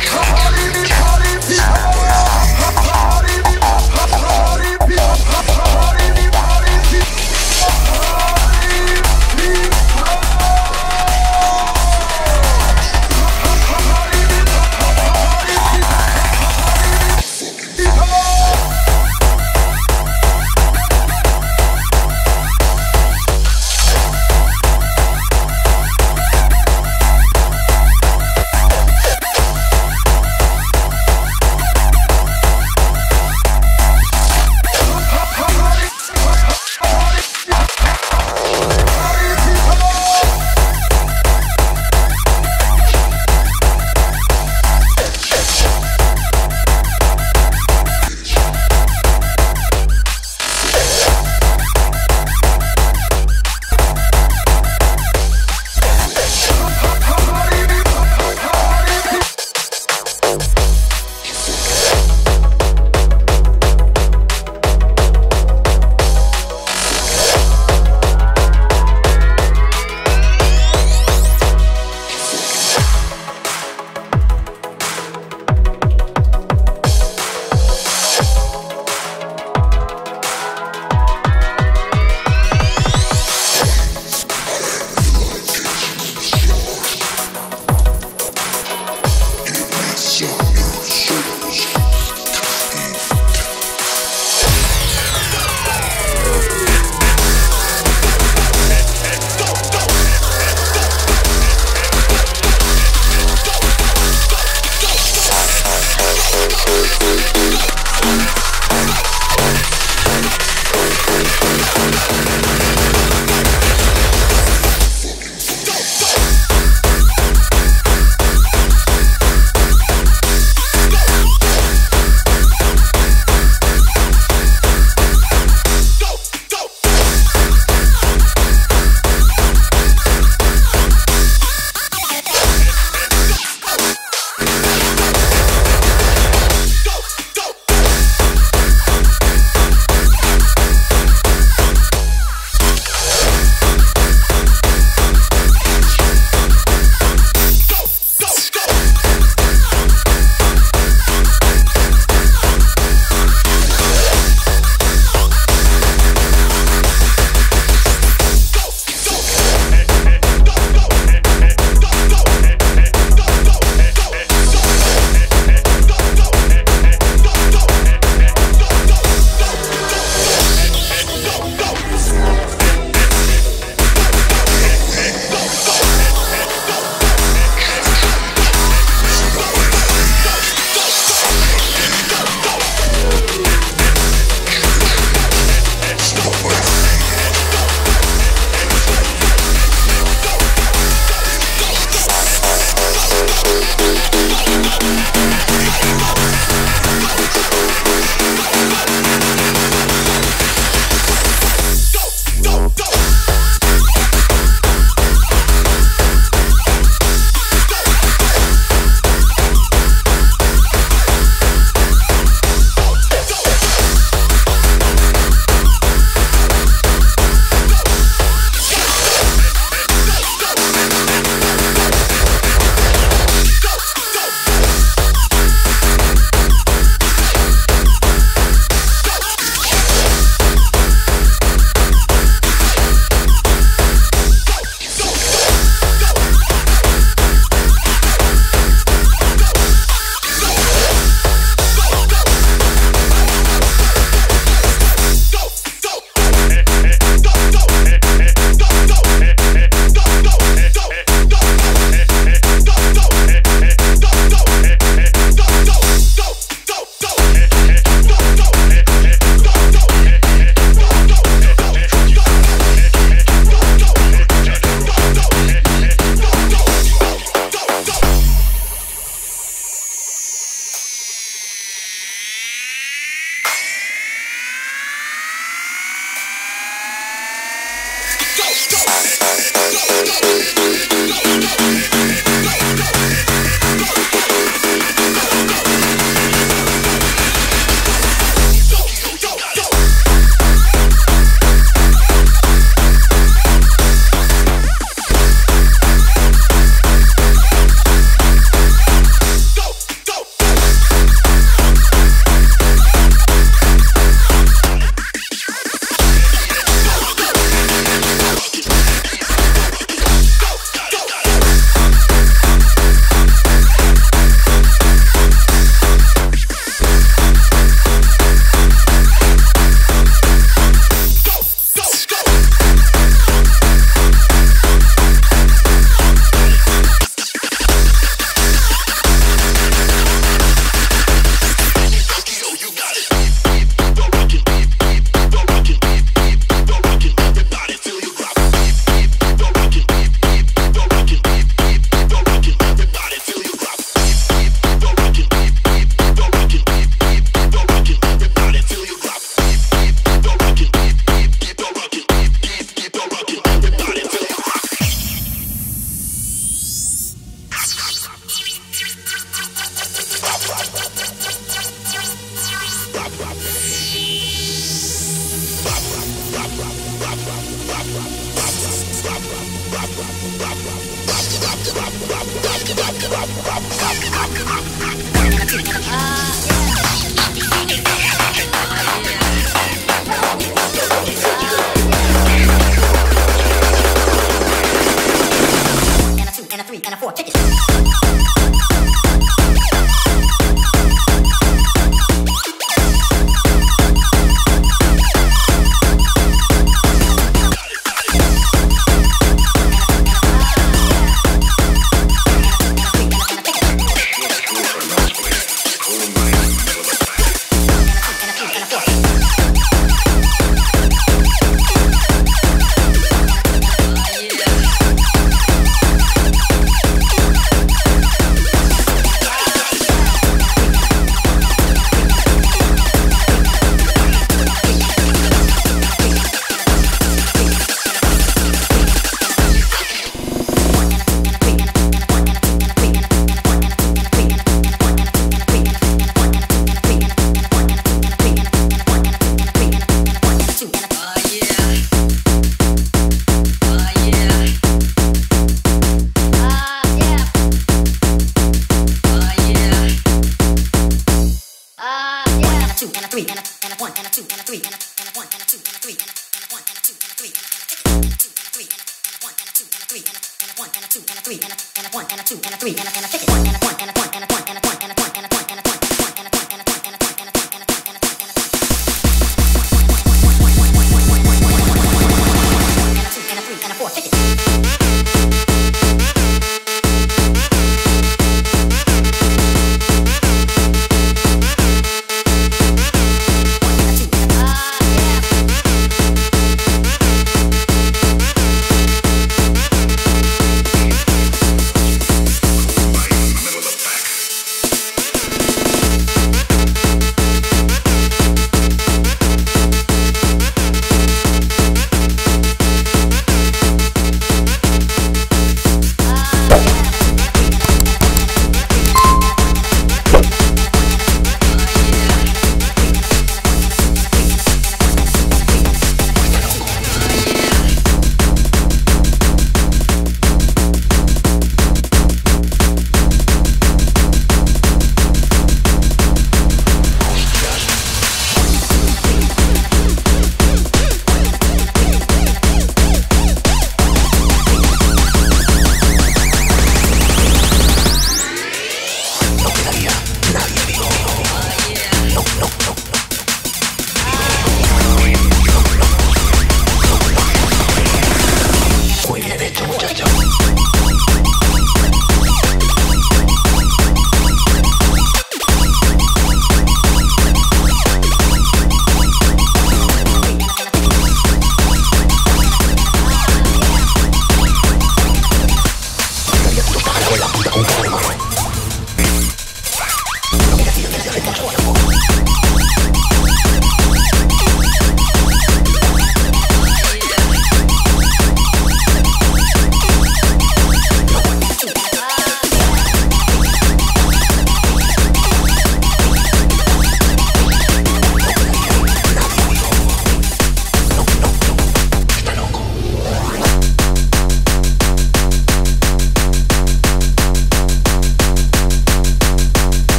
come on.